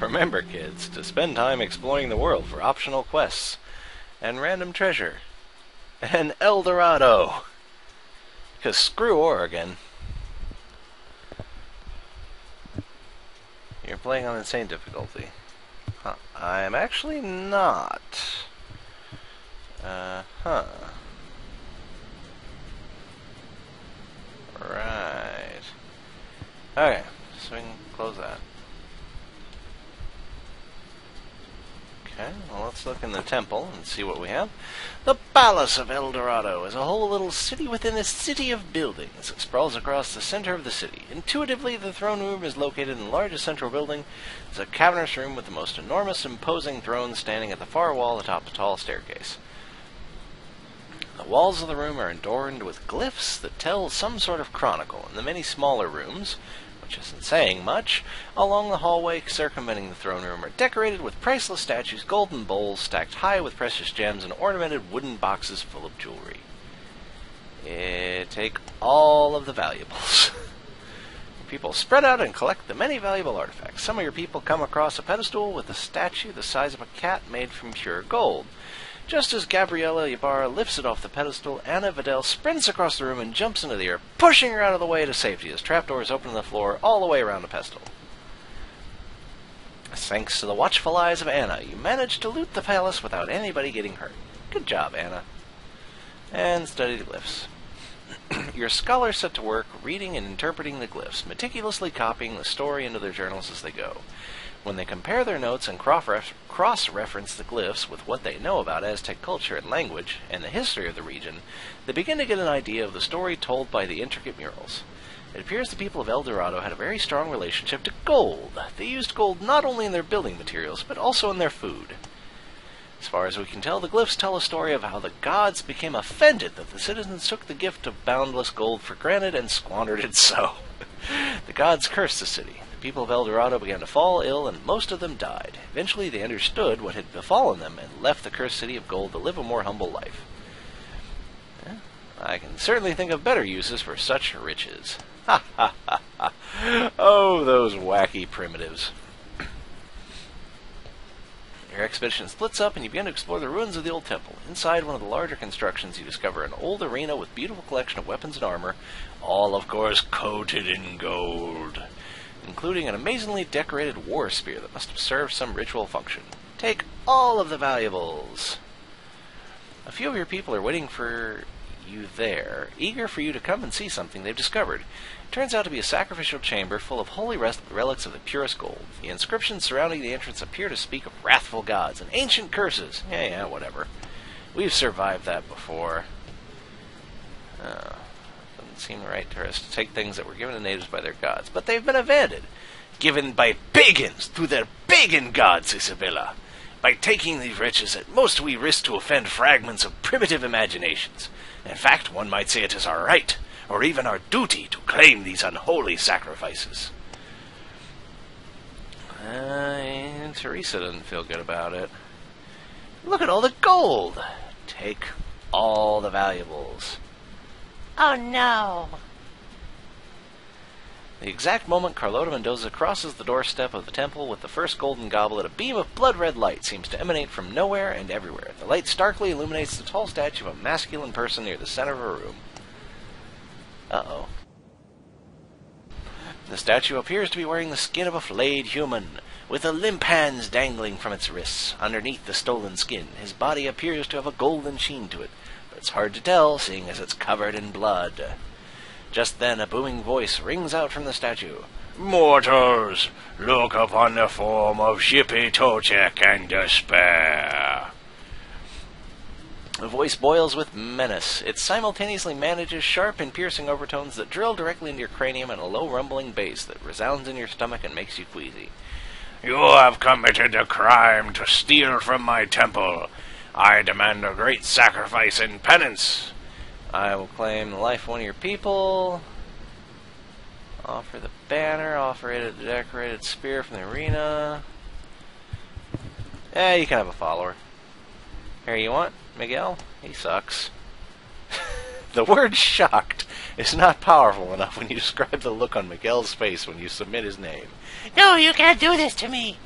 Remember, kids, to spend time exploring the world for optional quests and random treasure and El Dorado. Because screw Oregon. You're playing on insane difficulty. Huh. I'm actually not. Uh huh. Right. Okay, so we can close that. Okay, well let's look in the temple and see what we have. The Palace of El Dorado is a whole little city within a city of buildings. It sprawls across the center of the city. Intuitively, the throne room is located in the largest central building. It's a cavernous room with the most enormous, imposing throne standing at the far wall atop a tall staircase. The walls of the room are adorned with glyphs that tell some sort of chronicle, and the many smaller rooms, which isn't saying much, along the hallway circumventing the throne room are decorated with priceless statues, golden bowls stacked high with precious gems, and ornamented wooden boxes full of jewelry. Eh, take all of the valuables. people spread out and collect the many valuable artifacts. Some of your people come across a pedestal with a statue the size of a cat made from pure gold. Just as Gabriella Ybarra lifts it off the pedestal, Anna Vidal sprints across the room and jumps into the air, pushing her out of the way to safety as trapdoors open in the floor all the way around the pedestal. Thanks to the watchful eyes of Anna, you manage to loot the palace without anybody getting hurt. Good job, Anna. And study the glyphs. Your scholars set to work reading and interpreting the glyphs, meticulously copying the story into their journals as they go. When they compare their notes and cross reference the glyphs with what they know about Aztec culture and language and the history of the region, they begin to get an idea of the story told by the intricate murals. It appears the people of El Dorado had a very strong relationship to gold. They used gold not only in their building materials, but also in their food. As far as we can tell, the glyphs tell a story of how the gods became offended that the citizens took the gift of boundless gold for granted and squandered it so. the gods cursed the city people of El Dorado began to fall ill, and most of them died. Eventually, they understood what had befallen them and left the cursed city of gold to live a more humble life. I can certainly think of better uses for such riches. Ha ha ha ha! Oh, those wacky primitives. Your expedition splits up and you begin to explore the ruins of the old temple. Inside one of the larger constructions, you discover an old arena with beautiful collection of weapons and armor, all, of course, coated in gold including an amazingly decorated war spear that must have served some ritual function. Take all of the valuables. A few of your people are waiting for you there, eager for you to come and see something they've discovered. It turns out to be a sacrificial chamber full of holy relics of the purest gold. The inscriptions surrounding the entrance appear to speak of wrathful gods and ancient curses. Yeah, yeah, whatever. We've survived that before. Seem right to us to take things that were given to natives by their gods, but they've been evaded, given by pagans to their pagan gods, Isabella. By taking these riches, at most we risk to offend fragments of primitive imaginations. In fact, one might say it is our right, or even our duty, to claim these unholy sacrifices. Uh, Teresa doesn't feel good about it. Look at all the gold! Take all the valuables. Oh no! The exact moment Carlota Mendoza crosses the doorstep of the temple with the first golden goblet, a beam of blood red light seems to emanate from nowhere and everywhere. The light starkly illuminates the tall statue of a masculine person near the center of a room. Uh oh. The statue appears to be wearing the skin of a flayed human, with the limp hands dangling from its wrists. Underneath the stolen skin, his body appears to have a golden sheen to it, it's hard to tell, seeing as it's covered in blood. Just then a booming voice rings out from the statue. Mortals, look upon the form of Xipe Totec and despair. The voice boils with menace. It simultaneously manages sharp and piercing overtones that drill directly into your cranium and a low rumbling bass that resounds in your stomach and makes you queasy. You have committed a crime to steal from my temple. I demand a great sacrifice in penance. I will claim the life of one of your people. Offer the banner. Offer it a decorated spear from the arena. Eh, you can have a follower. Here you want Miguel? He sucks. the word shocked is not powerful enough when you describe the look on Miguel's face when you submit his name. No, you can't do this to me.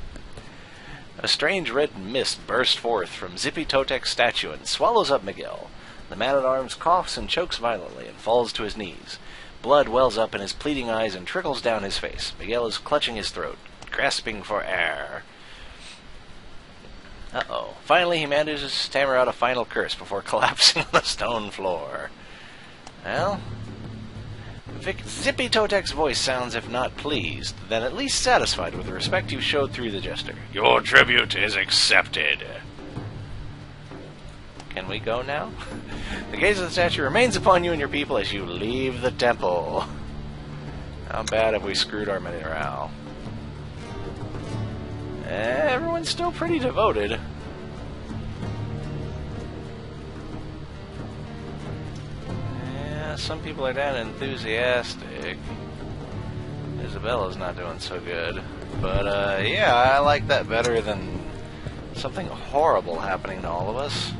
A strange red mist bursts forth from Xipe Totec's statue and swallows up Miguel. The man at arms coughs and chokes violently and falls to his knees. Blood wells up in his pleading eyes and trickles down his face. Miguel is clutching his throat, grasping for air. Uh oh. Finally, he manages to stammer out a final curse before collapsing on the stone floor. Well, Vic Xipe Totec's voice sounds, if not pleased, then at least satisfied with the respect you showed through the jester. Your tribute is accepted. Can we go now? The gaze of the statue remains upon you and your people as you leave the temple. How bad have we screwed our morale? Everyone's still pretty devoted. Some people are down enthusiastic. Isabella's not doing so good. But, uh, yeah, I like that better than something horrible happening to all of us.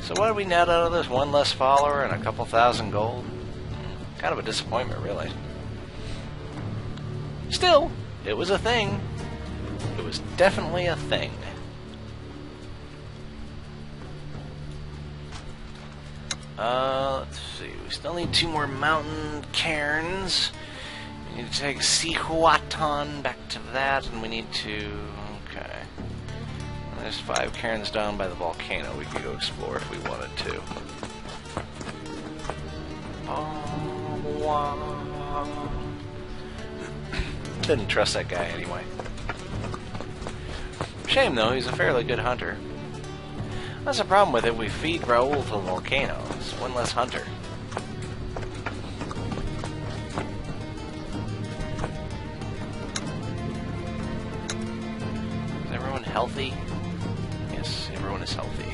So what did we net out of this? One less follower and a couple thousand gold? Kind of a disappointment, really. Still, it was a thing. It was definitely a thing. Uh, let's see. We still need two more mountain cairns. We need to take Sihuatan back to that, and we need to. Okay. There's five cairns down by the volcano we could go explore if we wanted to. Oh. Didn't trust that guy anyway. Shame though, he's a fairly good hunter. That's the problem with it, we feed Raoul to the volcano. It's one less hunter. Is everyone healthy? Yes, everyone is healthy.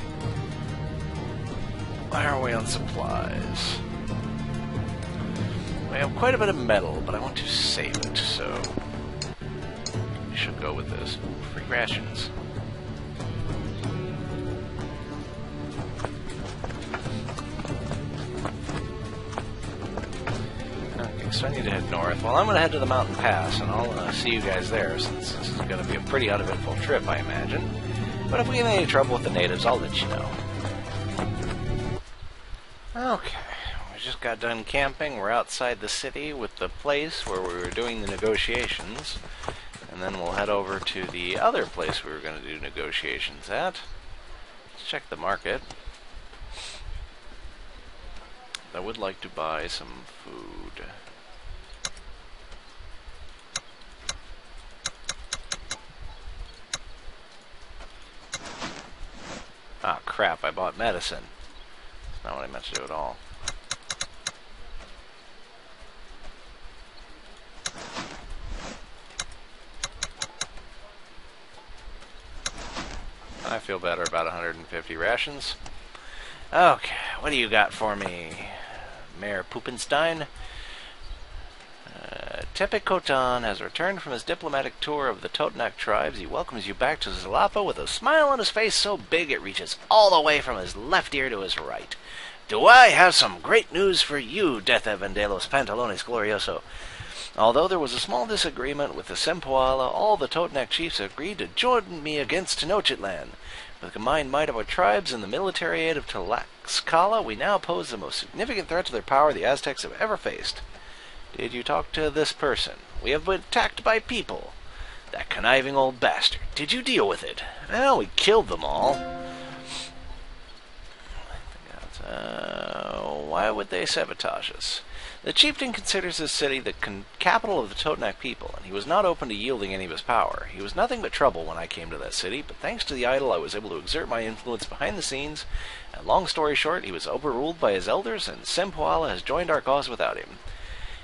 Why are we on supplies? We have quite a bit of metal, but I want to save it, so we should go with this. Free rations. So I need to head north. Well, I'm going to head to the mountain pass, and I'll uh, see you guys there, since this is going to be a pretty uneventful trip, I imagine. But if we have any trouble with the natives, I'll let you know. Okay, we just got done camping. We're outside the city with the place where we were doing the negotiations. And then we'll head over to the other place we were going to do negotiations at. Let's check the market. I would like to buy some food. Ah, crap, I bought medicine. That's not what I meant to do at all. I feel better about 150 rations. Okay, what do you got for me, Mayor Poopenstein? Tepe has returned from his diplomatic tour of the Totonac tribes. He welcomes you back to Xalapa with a smile on his face so big it reaches all the way from his left ear to his right. Do I have some great news for you, Death Evangelos Pantalones Glorioso? Although there was a small disagreement with the Sempoala, all the Totonac chiefs agreed to join me against Tenochtitlan. With the combined might of our tribes and the military aid of Tlaxcala, we now pose the most significant threat to their power the Aztecs have ever faced. Did you talk to this person? We have been attacked by people. That conniving old bastard. Did you deal with it? Well, we killed them all. Uh, why would they sabotage us? The chieftain considers this city the capital of the Totonac people, and he was not open to yielding any of his power. He was nothing but trouble when I came to that city, but thanks to the idol I was able to exert my influence behind the scenes, and long story short, he was overruled by his elders, and Sempoala has joined our cause without him.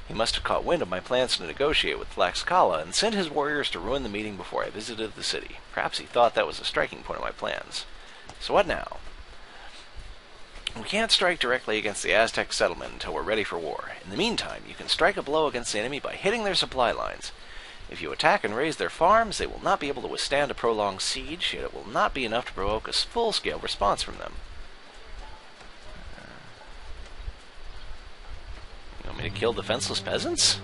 He must have caught wind of my plans to negotiate with Tlaxcala and sent his warriors to ruin the meeting before I visited the city. Perhaps he thought that was a striking point of my plans. So what now? We can't strike directly against the Aztec settlement until we're ready for war. In the meantime, you can strike a blow against the enemy by hitting their supply lines. If you attack and raze their farms, they will not be able to withstand a prolonged siege, yet it will not be enough to provoke a full-scale response from them. You want me to kill defenseless peasants?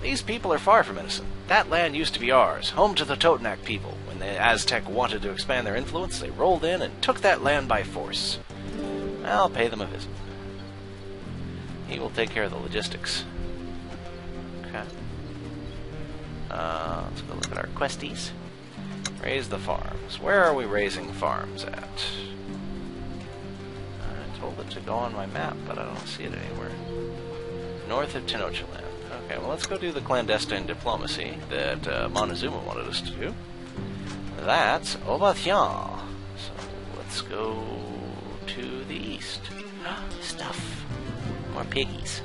These people are far from innocent. That land used to be ours, home to the Totonac people. When the Aztec wanted to expand their influence, they rolled in and took that land by force. I'll pay them a visit. He will take care of the logistics. Okay. Uh, let's go look at our questies. Raze the farms. Where are we razing farms at? It to go on my map, but I don't see it anywhere. North of Tenochtitlan. Okay, well let's go do the clandestine diplomacy that uh, Montezuma wanted us to do. That's Obathian. So let's go to the east. Stuff. More piggies.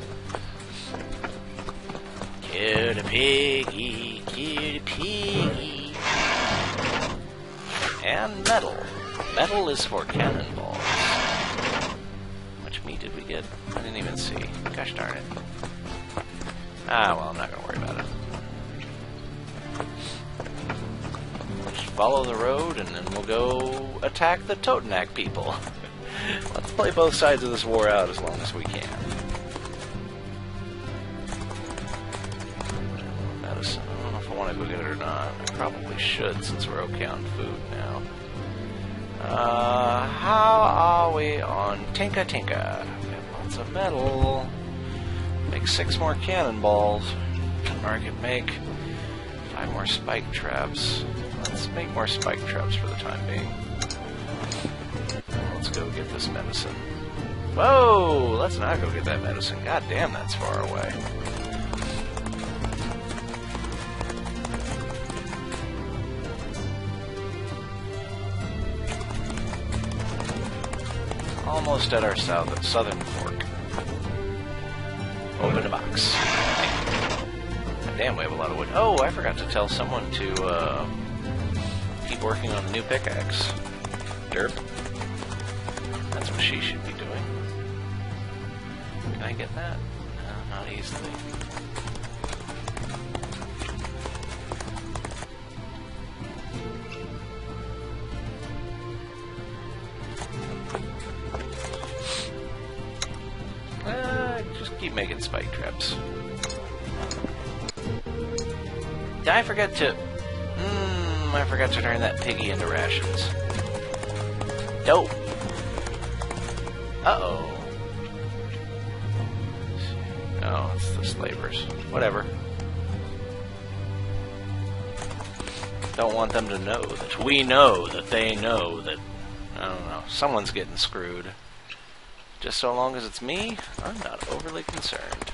Kill the piggy, kill the piggy. And metal. Metal is for cannonballs. Did we get? I didn't even see. Gosh darn it. Ah, well, I'm not gonna worry about it. Just follow the road and then we'll go attack the Totonac people. Let's play both sides of this war out as long as we can. Medicine. I don't know if I want to go get it or not. I probably should since we're okay on food now. Uh, how are we on Tinka Tinka? Lots of metal. Make six more cannonballs. Or I could make five more spike traps. Let's make more spike traps for the time being. Let's go get this medicine. Whoa! Let's not go get that medicine. God damn, that's far away. Almost at our south southern fork. Damn, we have a lot of wood. Oh, I forgot to tell someone to uh, keep working on the new pickaxe. Derp. That's what she should be doing. Can I get that? No, not easily. Did I forget to... Mmm, I forgot to turn that piggy into rations. Dope. Uh-oh. Oh, it's the slavers. Whatever. Don't want them to know that we know that they know that... I don't know. Someone's getting screwed. Just so long as it's me, I'm not overly concerned.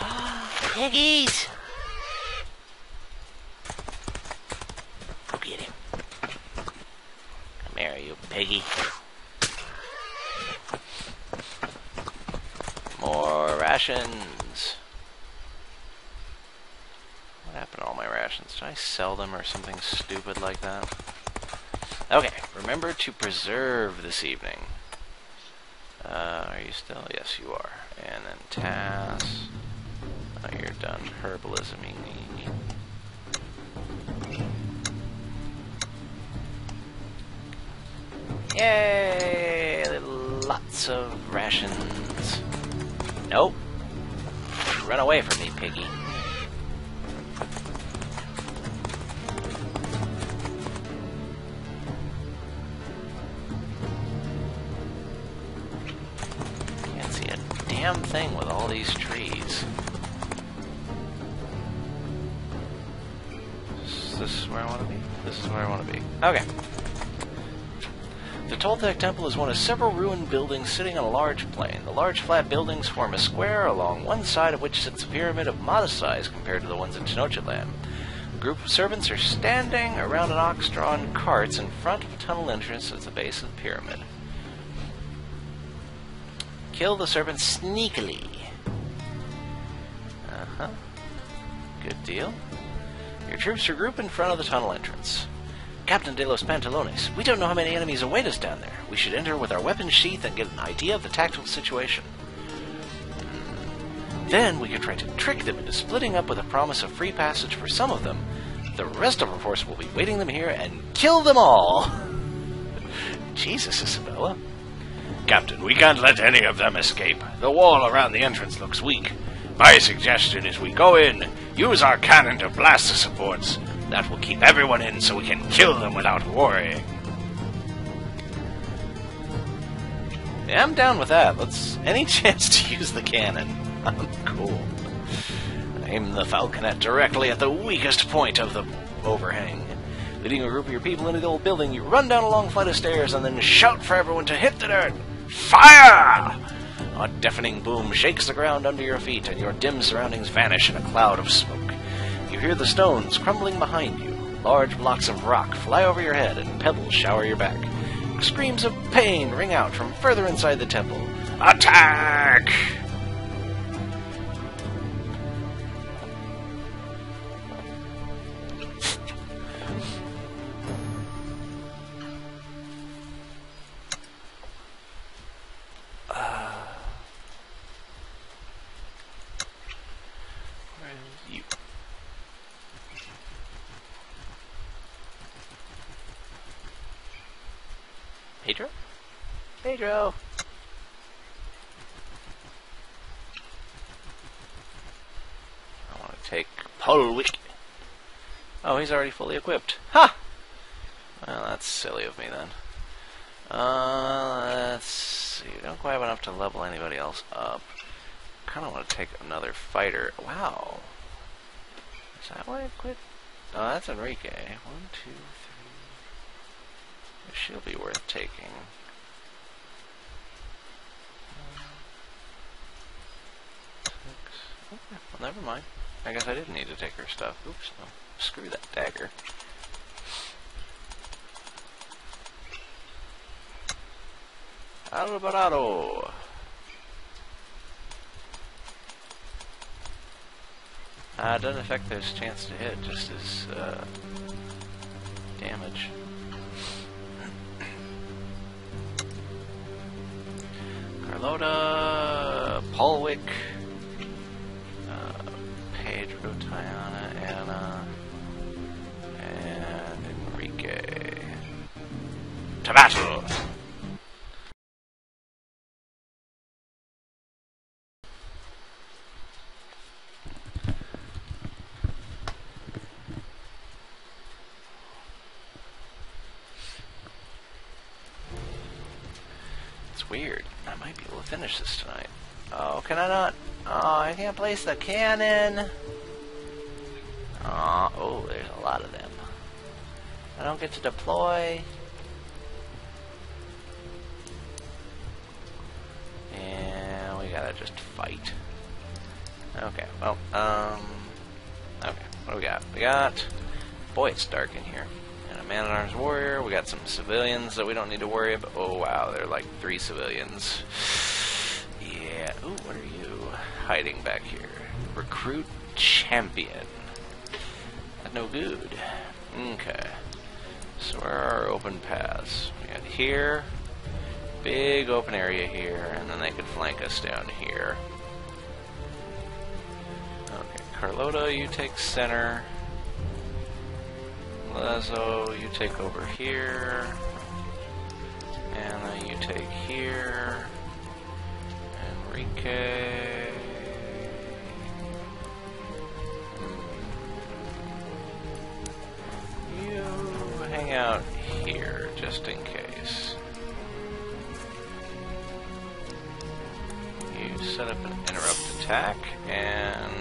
Piggies! Go get him. Come here, you piggy. More rations. What happened to all my rations? Did I sell them or something stupid like that? Okay, remember to preserve this evening. Uh, are you still? Yes, you are. And then Tass. Oh, you're done. Herbalism. Yay! Lots of rations. Nope. Run away from me, piggy. Can't see a damn thing with all these trees. Is this where I want to be? This is where I want to be. Okay. The Toltec Temple is one of several ruined buildings sitting on a large plain. The large flat buildings form a square along one side of which sits a pyramid of modest size compared to the ones in Tenochtitlan. A group of servants are standing around an ox-drawn carts in front of a tunnel entrance at the base of the pyramid. Kill the servants sneakily. Uh-huh. Good deal. Your troops regroup in front of the tunnel entrance. Captain de los Pantalones, we don't know how many enemies await us down there. We should enter with our weapons sheath and get an idea of the tactical situation. Then we could try to trick them into splitting up with a promise of free passage for some of them. The rest of our force will be waiting them here and kill them all. Jesus, Isabella. Captain, we can't let any of them escape. The wall around the entrance looks weak. My suggestion is we go in, use our cannon to blast the supports. That will keep everyone in so we can kill them without worrying. Yeah, I'm down with that. Let's any chance to use the cannon. I'm oh, cool. Aim the falconet directly at the weakest point of the overhang. Leading a group of your people into the old building, you run down a long flight of stairs and then shout for everyone to hit the dirt. Fire! A deafening boom shakes the ground under your feet, and your dim surroundings vanish in a cloud of smoke. You hear the stones crumbling behind you. Large blocks of rock fly over your head, and pebbles shower your back. Screams of pain ring out from further inside the temple. Attack! Pedro! I want to take Polwick. Oh, he's already fully equipped. Ha! Well, that's silly of me then. Uh, let's see. Don't quite have enough to level anybody else up. Kind of want to take another fighter. Wow. Is that why I quit? Oh, that's Enrique. One, two, three. She'll be worth taking. Six. Well, never mind. I guess I didn't need to take her stuff. Oops, no. Screw that dagger. Alvarado! Uh, it doesn't affect his chance to hit, just his uh, damage. Carlota, Paulwick, Weird. I might be able to finish this tonight. Oh, can I not? Oh, I can't place the cannon. Oh, oh, there's a lot of them. I don't get to deploy. And we gotta just fight. Okay, well, um, okay, what do we got? We got, boy, it's dark in here. A man-at-arms warrior. We got some civilians that we don't need to worry about. Oh wow, they're like three civilians. Yeah. Ooh, what are you hiding back here? Recruit champion. No good. Okay. So where are our open paths? We got here, big open area here, and then they could flank us down here. Okay, Carlota, you take center. Lazo, you take over here. Anna, you take here. Enrique. You hang out here just in case. You set up an interrupt attack, and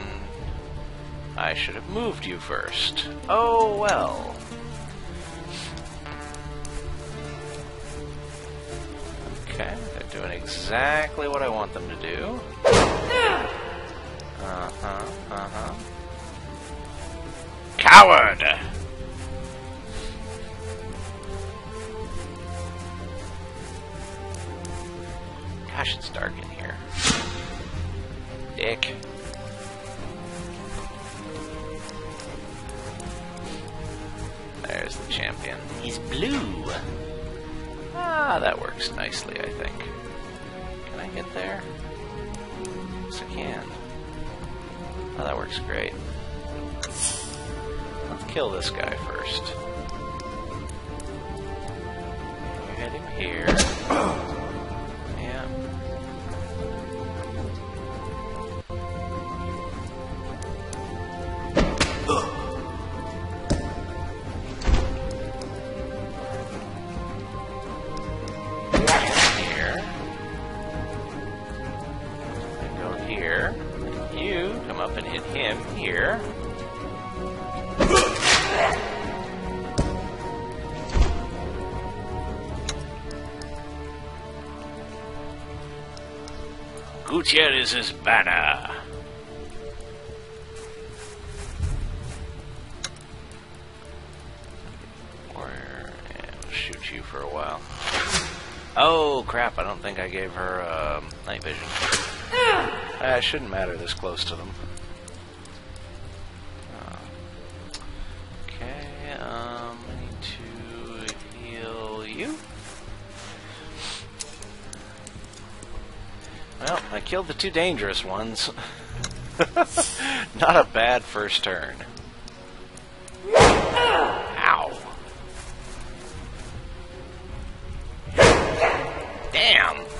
I should have moved you first. Oh well. Exactly what I want them to do. Uh huh, uh huh. Coward! Gosh, it's dark in here. Dick. There's the champion. He's blue. Ah, that works nicely, I think. I get there? Yes, I can. Oh, that works great. Let's kill this guy first. Hit him here. Gutierrez's banner. Or yeah, we'll shoot you for a while. Oh crap! I don't think I gave her um, night vision. Uh, it shouldn't matter this close to them. Killed the two dangerous ones. Not a bad first turn. Ow. Damn.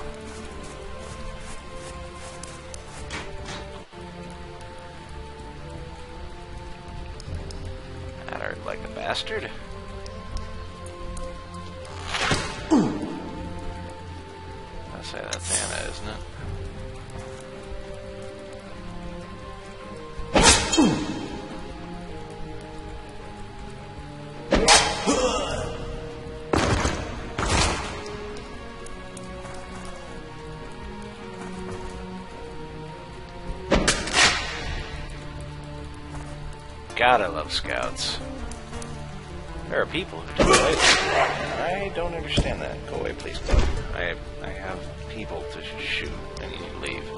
God, I love scouts. There are people who do it. I don't understand that. Go away, please, bud. I I have people to shoot, and you need to leave.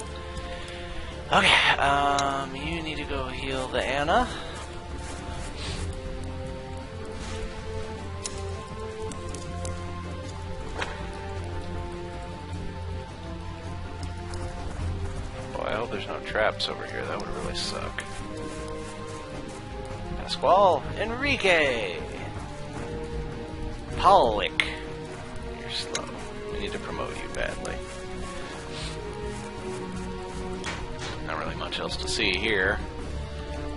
Okay, um, you need to go heal the Anna. Boy, I hope there's no traps over here. That would really suck. Pasquale Enrique Pollick. You're slow. We need to promote you badly. Not really much else to see here.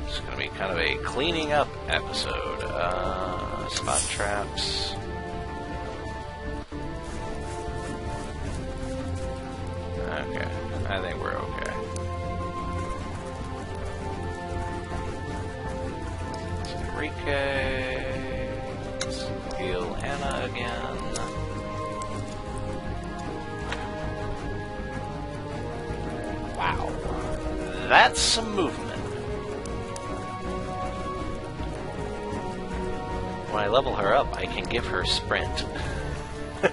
It's going to be kind of a cleaning up episode. Uh, spot traps. Let's heal Anna again. Wow. That's some movement. When I level her up, I can give her sprint.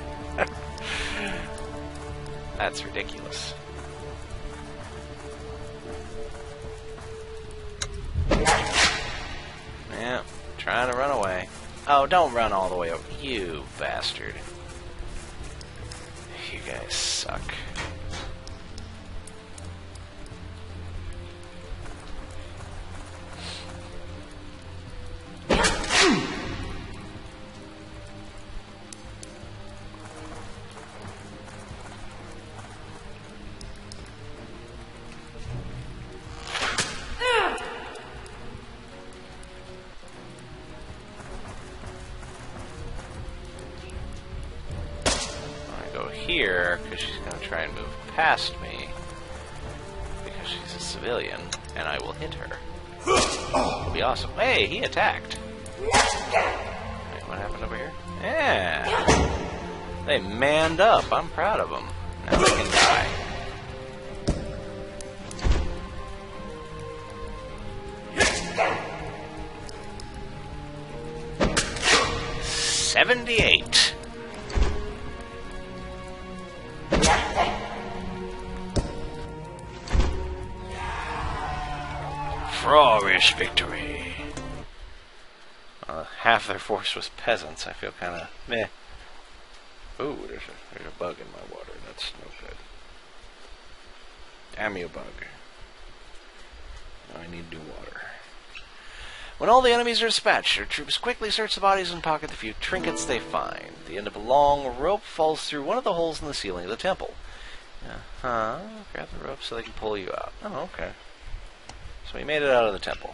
That's ridiculous. Don't run all the way over. You bastard. Past me because she's a civilian, and I will hit her. It'll be awesome. Hey, he attacked. Wait, what happened over here? Yeah, they manned up. I'm proud of them. Now they can die. Seventy-eight. Flawless victory. Uh, half their force was peasants. I feel kind of meh. Ooh, there's a, there's a bug in my water. That's no good. Damn you, bug. Now I need new water. When all the enemies are dispatched, your troops quickly search the bodies and pocket the few trinkets they find. The end of a long rope falls through one of the holes in the ceiling of the temple. Uh huh. Grab the rope so they can pull you out. Oh, okay. So we made it out of the temple.